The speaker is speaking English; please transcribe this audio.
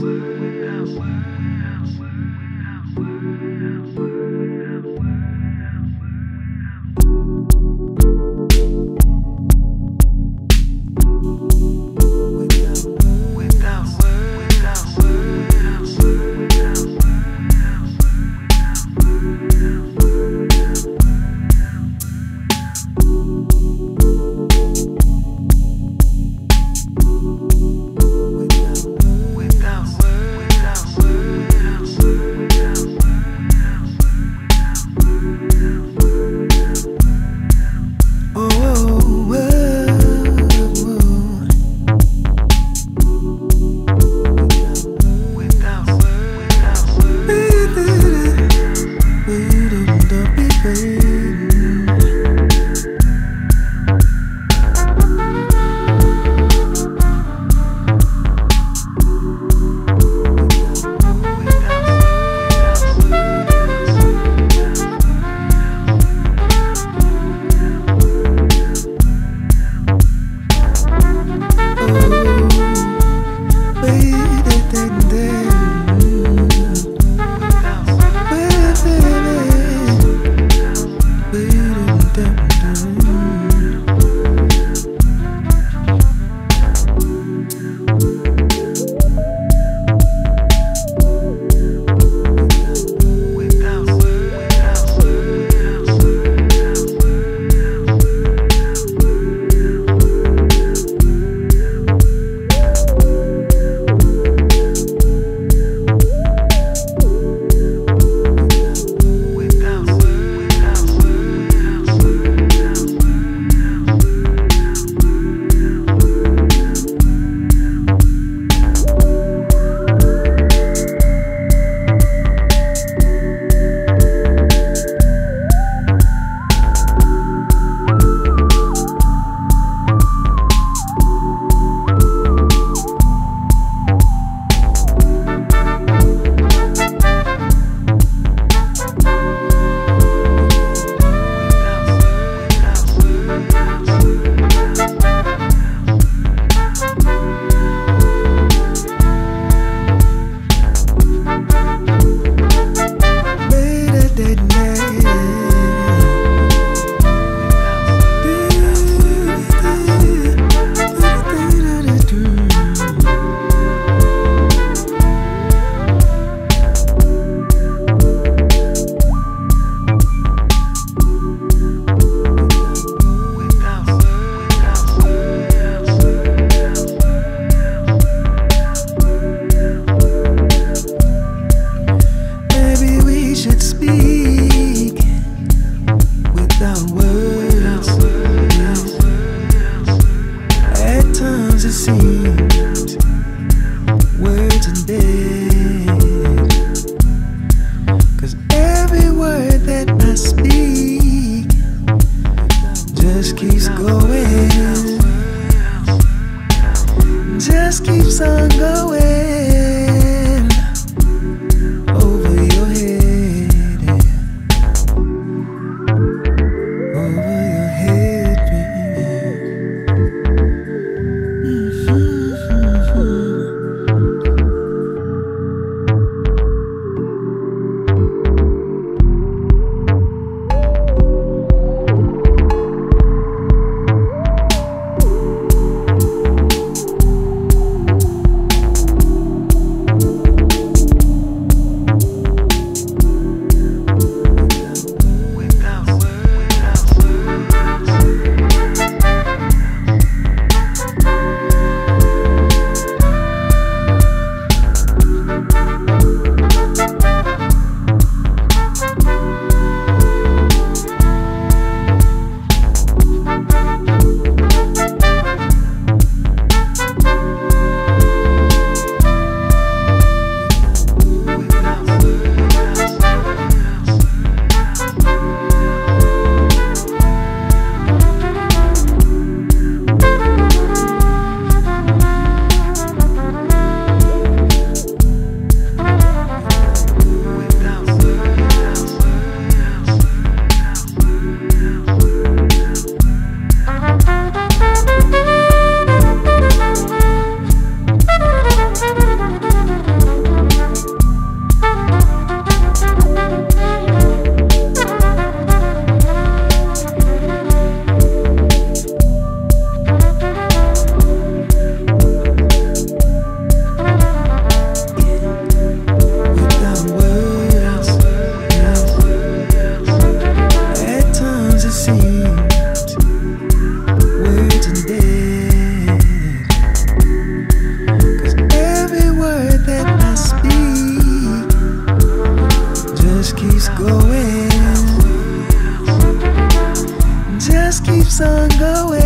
world. just keeps going, just keeps on going. sun going.